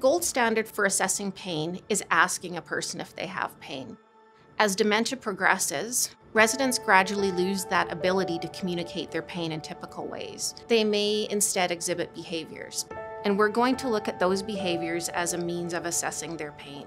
gold standard for assessing pain is asking a person if they have pain. As dementia progresses, residents gradually lose that ability to communicate their pain in typical ways. They may instead exhibit behaviors. And we're going to look at those behaviors as a means of assessing their pain.